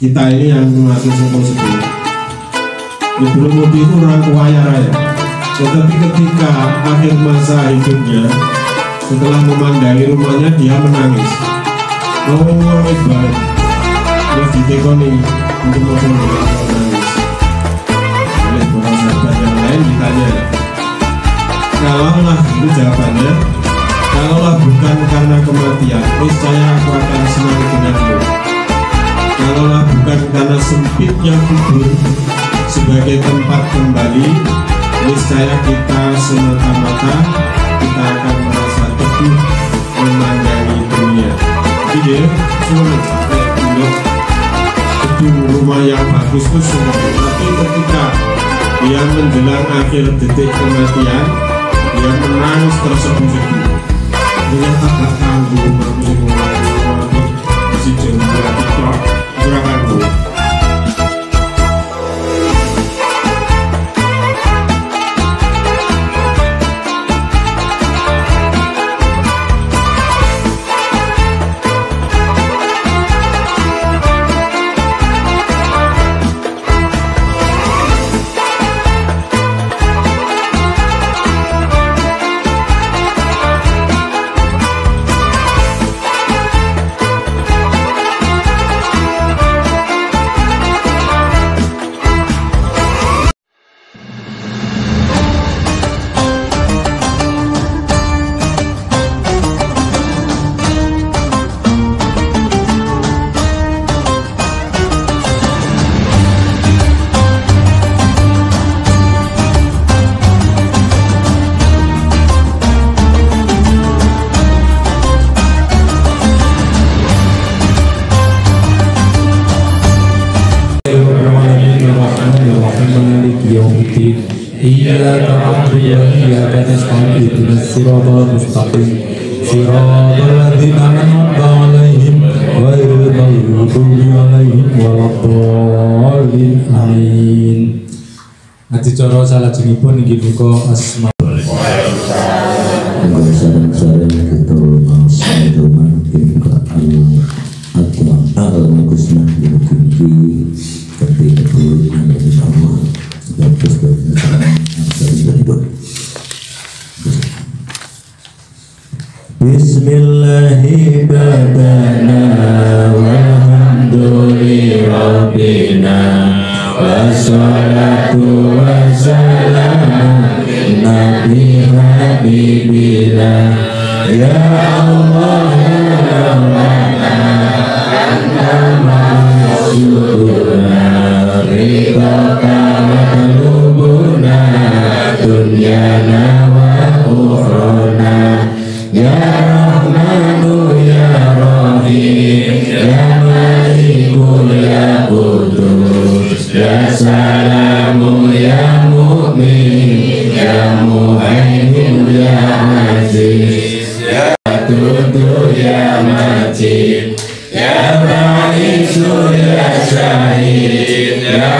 kita ini yang masih sokong sedih Ibnu Mudi itu orang kaya raya. Tetapi ketika akhir masa hidupnya setelah memandangi rumahnya dia menangis. Oh Iqbal terus ditekoni untuk membuat menangis. Oleh para sahabat yang lain ditanya kalaulah itu jawabannya? Kalaulah bukan karena kematian niscaya aku akan senang denganmu sempitnya kubur sebagai tempat kembali. Niscaya kita semata-mata kita akan merasa teguh memandangi dunia. Jadi ya rumah yang bagus itu semua. Tapi ketika dia menjelang akhir detik kematian dia menangis terseduh-seduh dengan tak tanggung tapi إياك نعبد وإياك نستعين اهدنا الصراط المستقيم صراط الذين أنعمت عليهم غير المغضوب عليهم ولا الضالين آمين Adicara salajengipun inggih punika asma Enggak sarang-sarang kita Ya ya Tutu ya Majid ya Ba'isu ya Syahid ya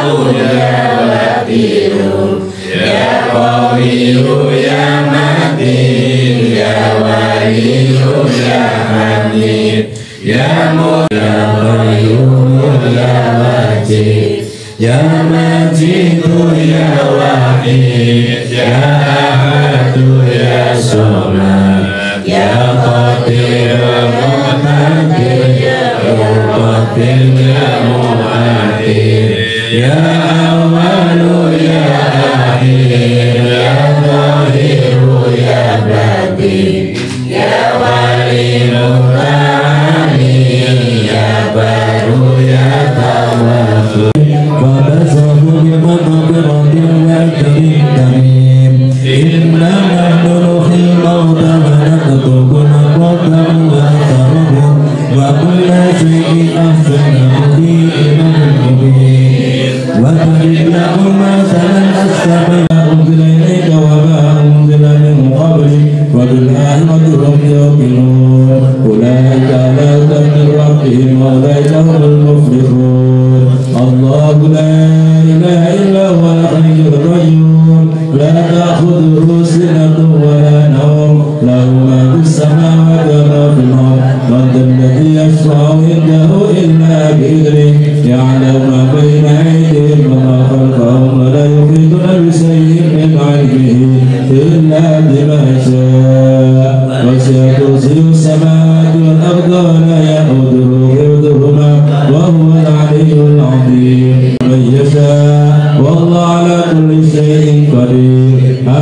Abu ya Watiru ya Qawiyu ya Matin ya Waliyu ya Hamid ya Mu ya Qayyum ya Wajid ya Majidu ya Wahid ya Ahadu ya Somad Allah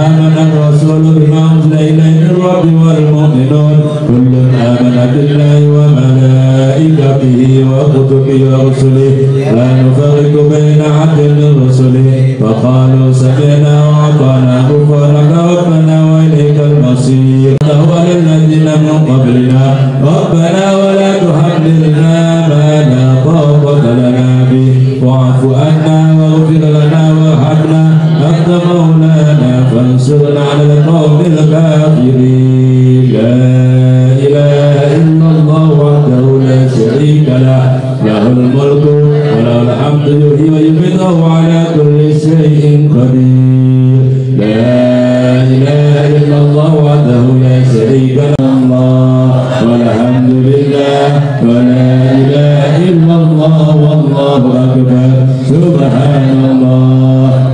آمن الرسول بما أنزل إليه من والمؤمنون. كل آمن بالله وملائكته وكتبه ورسله. لا نفرق بين أحد من رسله. وقالوا سمعنا أنت مولانا فانصرنا على القوم الكافرين. الله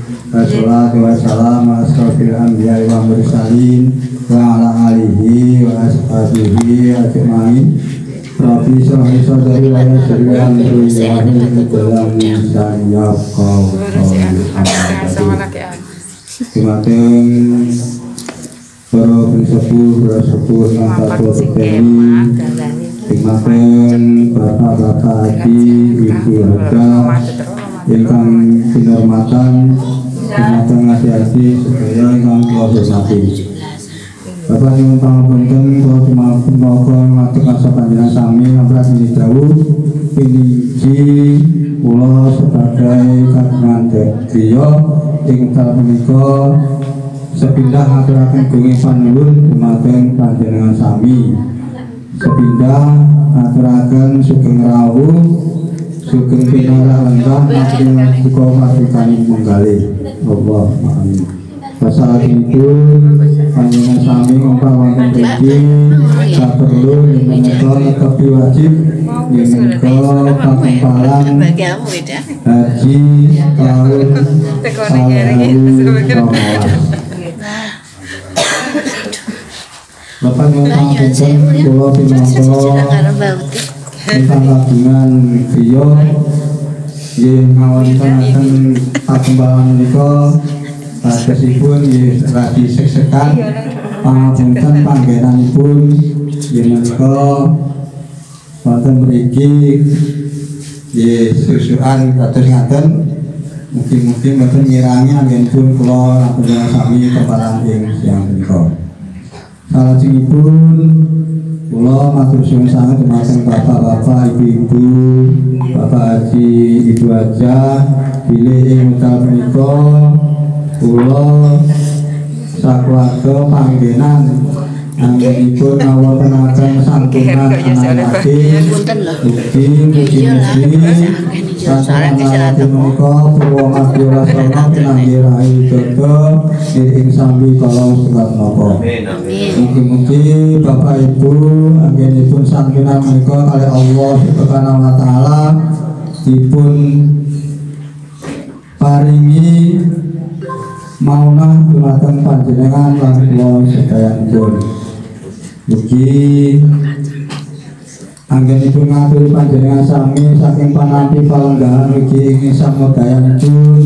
Wassalatu wassalamu ala asrofil bapak-bapak haji, ibu harga Ingkang kinurmatan Dimakan ngasih haji Sedaya ingkang kula hormati Bapak nyuwun pangapunten kula sumapun monggo ngatur asa panjenengan sami ngaprak ini dawuh piniji kula sebagai kagungan griya ing dalem menika sepindah ngaturaken gunging panuwun dumateng panjenengan sami sepindah ngaturaken sugeng rawuh sugeng pinara lenggah matur suka matikaning menggalih Allah amin Pasal itu panjenengan sami ngompa wonten mriki tak perlu menika netepi wajib menika beda. haji tahun Bapak memang bukan pulau Pinangko Karo bauti. tentang kagungan Rio yang ngawontenaken pakembangan menika. Kasihpun nggih radi sek-sekan pangapunten panggenanipun. Yen menika. Wonten mriki nggih susukan kados ngaten. Mungkin-mungkin mboten ngirangi anggenipun kula panjenengan sami keparang ing siang menika. Salajengipun kula matur suwun sanget dumateng bapak-bapak, ibu-ibu, bapak haji, ibu aja, bilih ing wekdal menika. Kula sakeluarga panggenan anggenipun ngawontenaken santunan anak yatim Punten loh. Mugi mugi-mugi Sasaran menika Purwo Mati Rasana Pinanggi Rai Dodo Iring Sambi Kolong Sekat Nopo Amin. Mugi-mugi Bapak Ibu Anggenipun santunan menika kali Allah Subhanahu wa taala dipun paringi maunah dumateng panjenengan lan kula sedayanipun. Mugi anggenipun ngaturi panjenengan sami saking panampi palenggahan mugi ing samodayanipun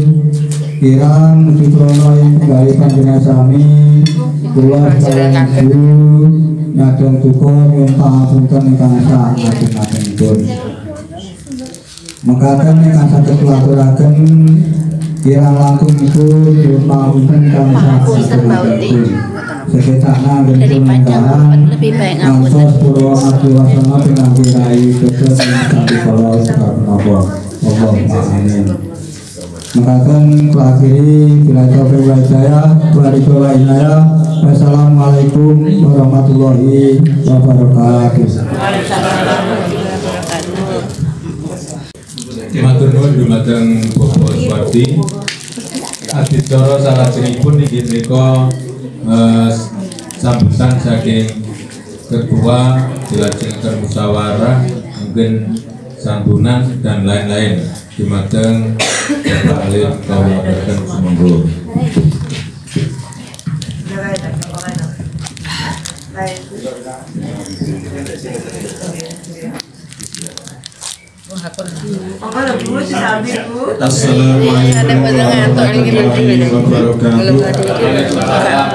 kirang mugi krono ing penggali panjenengan sami kula sedaya ibu nyadong duka nyuwun pangapunten ingkang sangat-sangatipun mekaten ingkang saged kula aturaken kirang langkung iku nyuwun pangapunten sekitarnya Dari panjang lebih baik ngapun. Wasana sekarang Allah amin Mengatakan bila. Wassalamualaikum warahmatullahi wabarakatuh. Matur nuwun dumateng Bapak Suwardi. Adicara salajengipun inggih menika eh, sambutan saking ketua dilajengaken musyawarah mungkin santunan dan lain-lain dumateng Bapak Alim kaulaken sumangga. Assalamualaikum warahmatullahi wabarakatuh.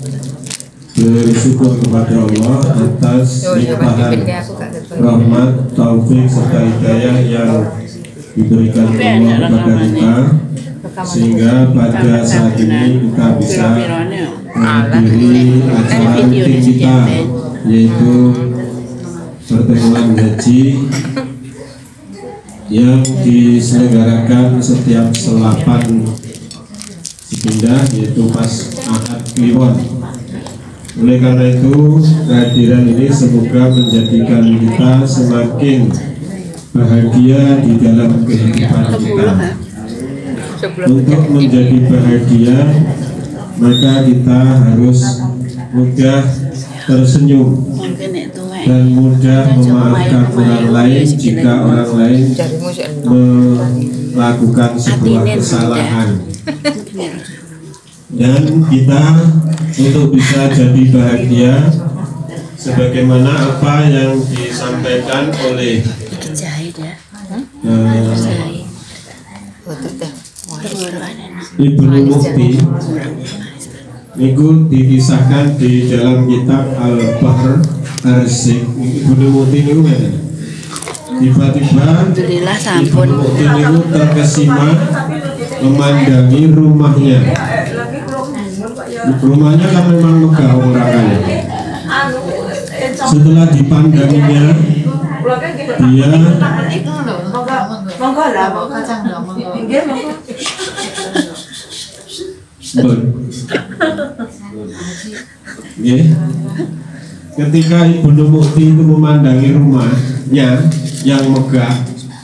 bersyukur kepada Allah atas limpahan rahmat, taufik serta hidayah yang diberikan Allah kepada kita sehingga pada saat ini kita bisa menghadiri acara rutin kita yaitu pertemuan haji yang diselenggarakan setiap selapan Sepindah yaitu pas Ahad Kliwon oleh karena itu kehadiran ini semoga menjadikan kita semakin bahagia di dalam kehidupan kita. Untuk menjadi bahagia maka kita harus mudah tersenyum dan mudah memaafkan orang lain jika orang lain melakukan sebuah kesalahan dan kita untuk bisa jadi bahagia sebagaimana apa yang disampaikan oleh jahit ya. Jahit Ibnu Mufti Niku dikisahkan di dalam kitab Al-Bahr Arsik. Ibnu Mufti niku. Tiba-tiba Ibnu Mufti niku terkesima memandangi rumahnya. Rumahnya kan memang megah orang kaya. Setelah dipandanginya, dia Monggo lah, kacang dong, monggo. Nggih, monggo. Bon. Nggih. Ketika Ibnu Mukti itu memandangi rumahnya yang megah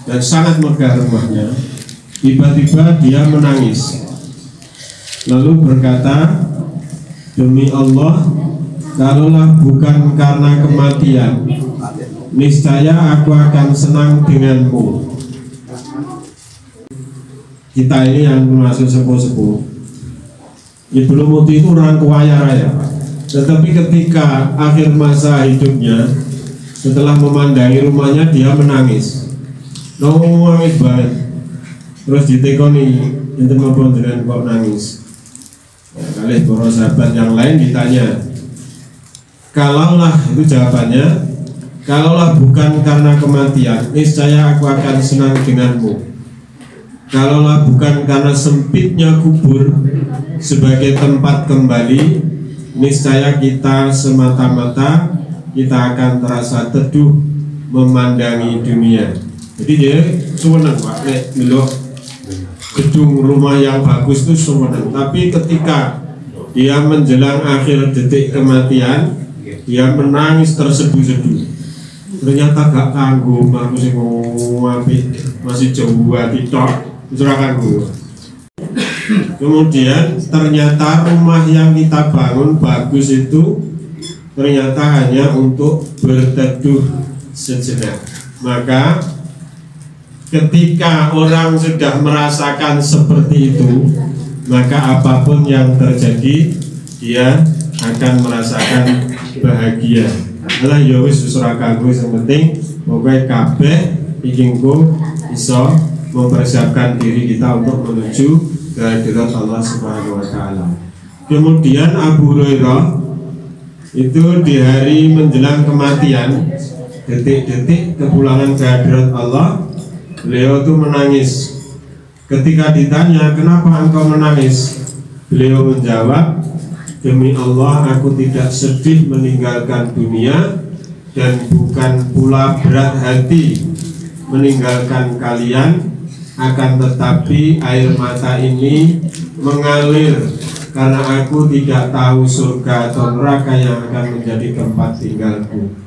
dan sangat megah rumahnya, tiba-tiba dia menangis. Lalu berkata, "Demi Allah, kalaulah bukan karena kematian, niscaya aku akan senang denganmu." Kita ini yang masuk sepuh-sepuh. Ibnu Muti itu orang kaya raya Tetapi ketika akhir masa hidupnya Setelah memandangi rumahnya dia menangis. Nangis banget. Terus ditekoni Itu maupun dengan kok nangis Kali para sahabat yang lain ditanya Kalaulah itu jawabannya Kalaulah bukan karena kematian Niscaya aku akan senang denganmu Kalaulah bukan karena sempitnya kubur sebagai tempat kembali, niscaya kita semata-mata kita akan terasa teduh memandangi dunia. Jadi dia sewenang pak, nek gedung rumah yang bagus itu sewenang. Tapi ketika dia menjelang akhir detik kematian, dia menangis terseduh-seduh. Ternyata gak kanggo, aku sih mau masih jauh hati tok dulu. Kemudian ternyata rumah yang kita bangun bagus itu ternyata hanya untuk berteduh sejenak. Maka ketika orang sudah merasakan seperti itu, maka apa pun yang terjadi dia akan merasakan bahagia. Lah ya wis penting pokoke kabeh iki engko iso mempersiapkan diri kita untuk menuju kehadirat Allah Subhanahu wa taala. Kemudian Abu Hurairah itu di hari menjelang kematian detik-detik kepulangan ke hadirat Allah beliau itu menangis. Ketika ditanya kenapa engkau menangis? Beliau menjawab demi Allah aku tidak sedih meninggalkan dunia dan bukan pula berat hati meninggalkan kalian. Akan tetapi air mata ini mengalir karena aku tidak tahu surga atau neraka yang akan menjadi tempat tinggalku